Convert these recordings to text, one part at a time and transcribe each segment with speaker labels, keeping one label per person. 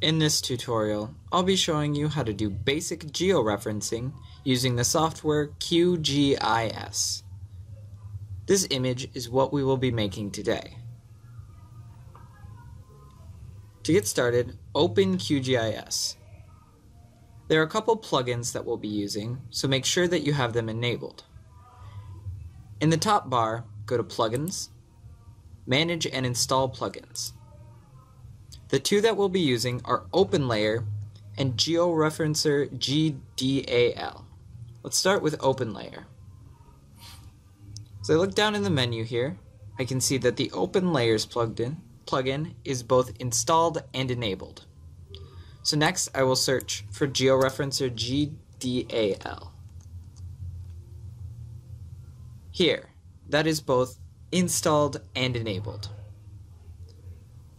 Speaker 1: In this tutorial, I'll be showing you how to do basic georeferencing using the software QGIS. This image is what we will be making today. To get started, open QGIS. There are a couple plugins that we'll be using, so make sure that you have them enabled. In the top bar, go to Plugins, Manage and Install Plugins. The two that we'll be using are OpenLayer and GeoReferencer GDAL. Let's start with OpenLayer. As I look down in the menu here, I can see that the OpenLayers plugin, plugin is both installed and enabled. So next I will search for GeoReferencer GDAL. Here, that is both installed and enabled.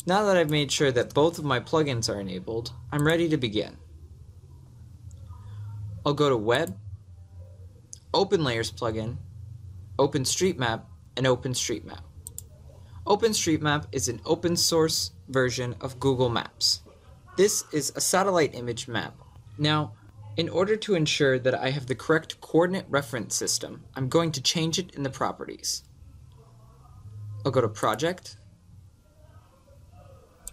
Speaker 1: Now that I've made sure that both of my plugins are enabled, I'm ready to begin. I'll go to Web, OpenLayers plugin, OpenStreetMap, and OpenStreetMap. OpenStreetMap is an open source version of Google Maps. This is a satellite image map. Now, in order to ensure that I have the correct coordinate reference system, I'm going to change it in the properties. I'll go to Project,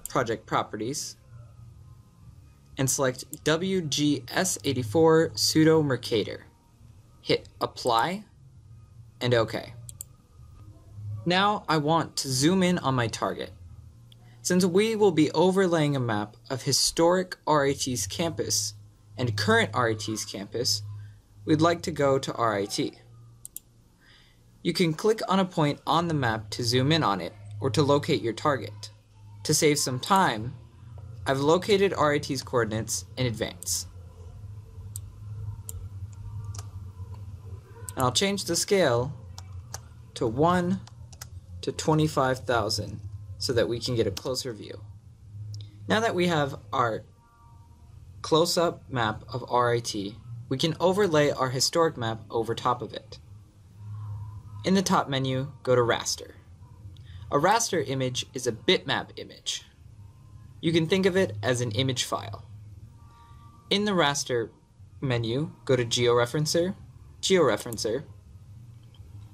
Speaker 1: project properties and select WGS84 pseudo Mercator. Hit apply and OK. Now I want to zoom in on my target. Since we will be overlaying a map of historic RIT's campus and current RIT's campus, we'd like to go to RIT. You can click on a point on the map to zoom in on it or to locate your target. To save some time, I've located RIT's coordinates in advance. And I'll change the scale to 1 to 25,000 so that we can get a closer view. Now that we have our close-up map of RIT, we can overlay our historic map over top of it. In the top menu, go to Raster. A raster image is a bitmap image. You can think of it as an image file. In the raster menu, go to Georeferencer, Georeferencer.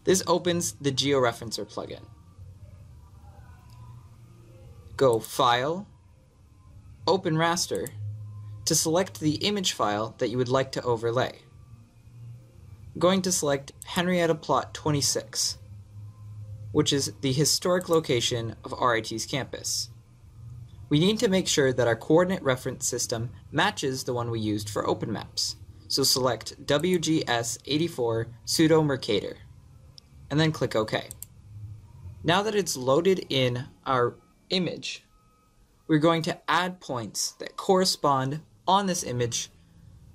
Speaker 1: This opens the Georeferencer plugin. Go File, Open Raster to select the image file that you would like to overlay. I'm going to select Henrietta Plot 26 which is the historic location of RIT's campus. We need to make sure that our coordinate reference system matches the one we used for OpenMaps, so select WGS84 pseudo Mercator, and then click OK. Now that it's loaded in our image, we're going to add points that correspond on this image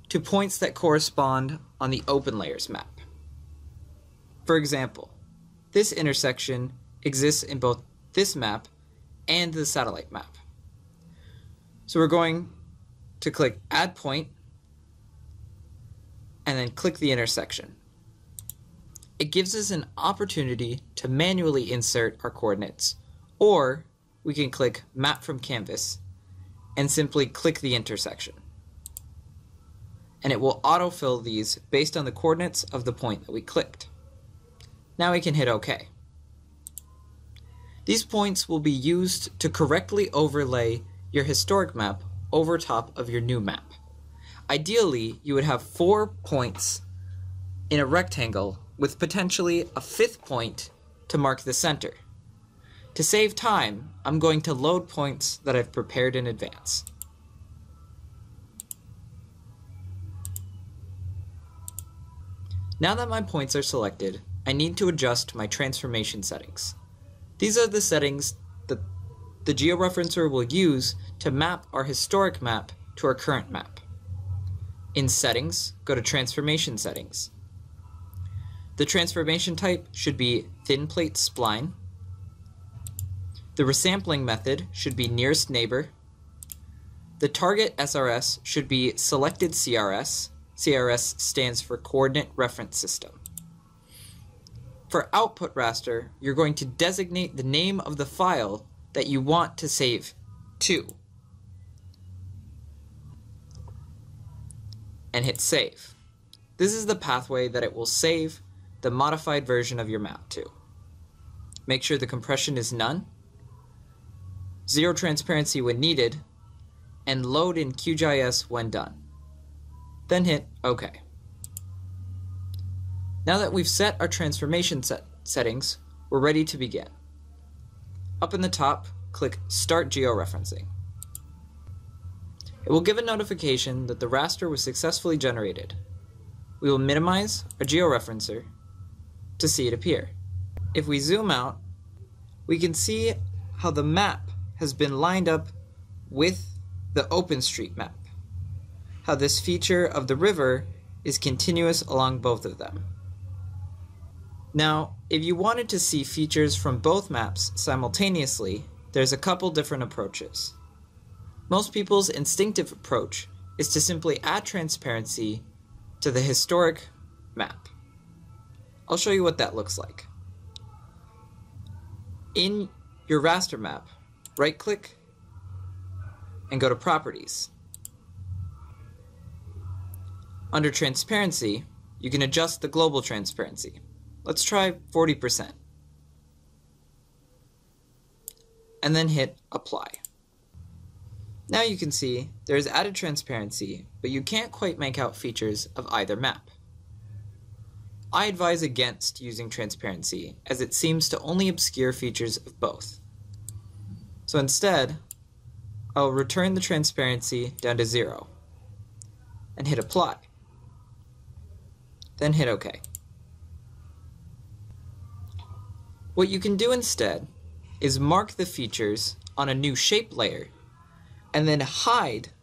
Speaker 1: to points that correspond on the open layers map. For example, this intersection exists in both this map and the satellite map. So we're going to click Add Point and then click the intersection. It gives us an opportunity to manually insert our coordinates, or we can click Map from Canvas and simply click the intersection. And it will autofill these based on the coordinates of the point that we clicked. Now we can hit OK. These points will be used to correctly overlay your historic map over top of your new map. Ideally, you would have four points in a rectangle with potentially a fifth point to mark the center. To save time, I'm going to load points that I've prepared in advance. Now that my points are selected, I need to adjust my transformation settings. These are the settings that the georeferencer will use to map our historic map to our current map. In Settings, go to Transformation Settings. The transformation type should be thin plate spline. The resampling method should be nearest neighbor. The target SRS should be selected CRS. CRS stands for Coordinate Reference System. For output raster, you're going to designate the name of the file that you want to save to. And hit save. This is the pathway that it will save the modified version of your map to. Make sure the compression is none, zero transparency when needed, and load in QGIS when done. Then hit OK. Now that we've set our transformation set settings, we're ready to begin. Up in the top, click Start Georeferencing. It will give a notification that the raster was successfully generated. We will minimize our georeferencer to see it appear. If we zoom out, we can see how the map has been lined up with the OpenStreetMap, how this feature of the river is continuous along both of them. Now, if you wanted to see features from both maps simultaneously, there's a couple different approaches. Most people's instinctive approach is to simply add transparency to the historic map. I'll show you what that looks like. In your raster map, right click and go to Properties. Under Transparency, you can adjust the global transparency. Let's try 40%. And then hit Apply. Now you can see there is added transparency, but you can't quite make out features of either map. I advise against using transparency, as it seems to only obscure features of both. So instead, I'll return the transparency down to zero, and hit apply. Then hit OK. What you can do instead is mark the features on a new shape layer and then hide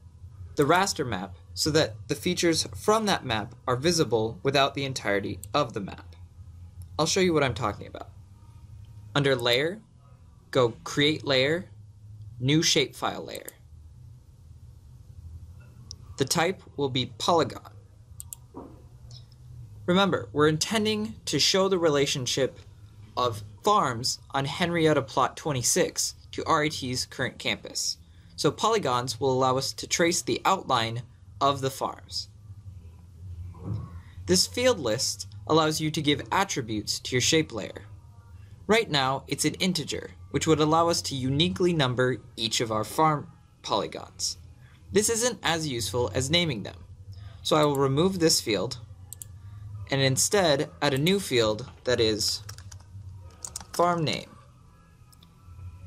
Speaker 1: the raster map so that the features from that map are visible without the entirety of the map. I'll show you what I'm talking about. Under Layer, go Create Layer, New Shapefile Layer. The type will be Polygon. Remember, we're intending to show the relationship of farms on Henrietta Plot 26 to RIT's current campus so polygons will allow us to trace the outline of the farms. This field list allows you to give attributes to your shape layer. Right now, it's an integer, which would allow us to uniquely number each of our farm polygons. This isn't as useful as naming them, so I will remove this field and instead add a new field that is farm name.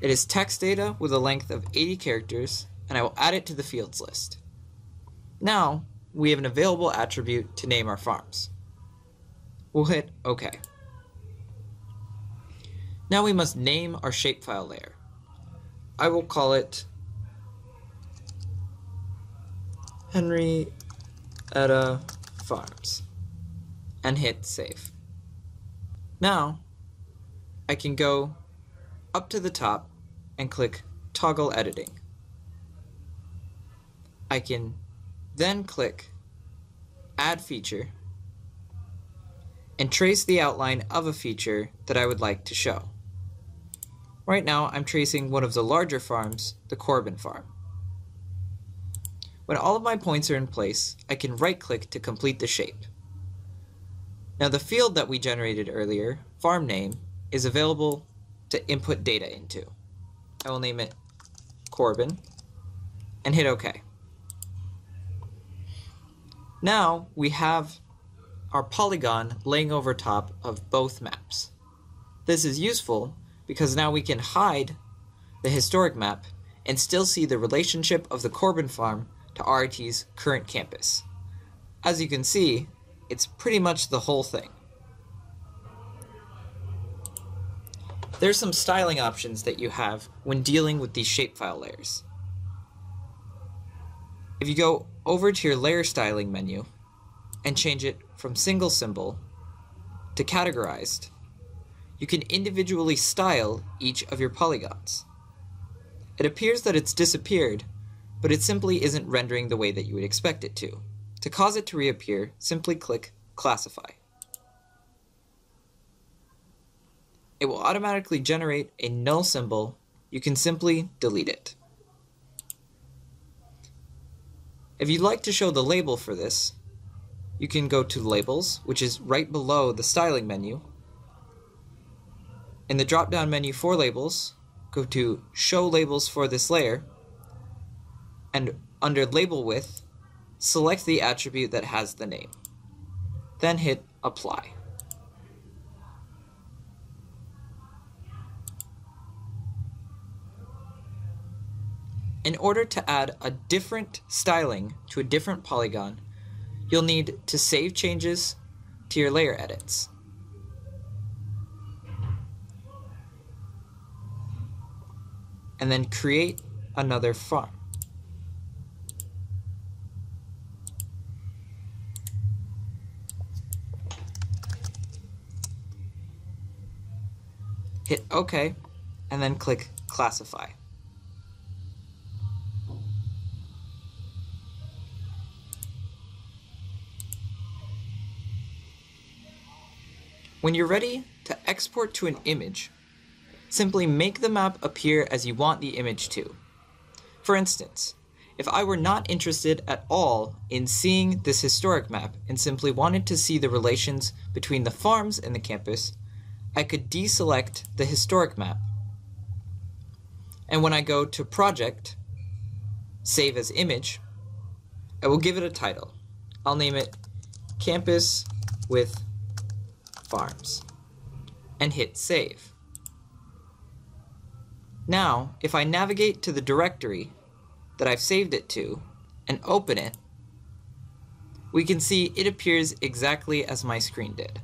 Speaker 1: It is text data with a length of 80 characters, and I will add it to the fields list. Now, we have an available attribute to name our farms. We'll hit OK. Now we must name our shapefile layer. I will call it Henry Henrietta Farms and hit save. Now I can go up to the top and click Toggle Editing. I can then click Add Feature and trace the outline of a feature that I would like to show. Right now I'm tracing one of the larger farms, the Corbin farm. When all of my points are in place, I can right-click to complete the shape. Now the field that we generated earlier, farm name, is available to input data into. I will name it Corbin and hit OK. Now we have our polygon laying over top of both maps. This is useful because now we can hide the historic map and still see the relationship of the Corbin farm to RIT's current campus. As you can see, it's pretty much the whole thing. There's some styling options that you have when dealing with these shapefile layers. If you go over to your layer styling menu and change it from single symbol to categorized, you can individually style each of your polygons. It appears that it's disappeared, but it simply isn't rendering the way that you would expect it to. To cause it to reappear, simply click Classify. It will automatically generate a null symbol. You can simply delete it. If you'd like to show the label for this, you can go to Labels, which is right below the Styling menu. In the drop-down menu for Labels, go to Show Labels for this layer, and under Label with, select the attribute that has the name. Then hit Apply. In order to add a different styling to a different polygon, you'll need to save changes to your layer edits. And then create another farm. Hit OK, and then click Classify. When you're ready to export to an image, simply make the map appear as you want the image to. For instance, if I were not interested at all in seeing this historic map and simply wanted to see the relations between the farms and the campus, I could deselect the historic map. And when I go to Project, Save as Image, I will give it a title. I'll name it Campus with farms and hit save. Now, if I navigate to the directory that I've saved it to and open it, we can see it appears exactly as my screen did.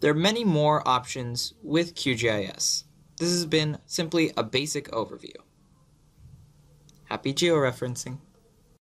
Speaker 1: There are many more options with QGIS. This has been simply a basic overview. Happy georeferencing.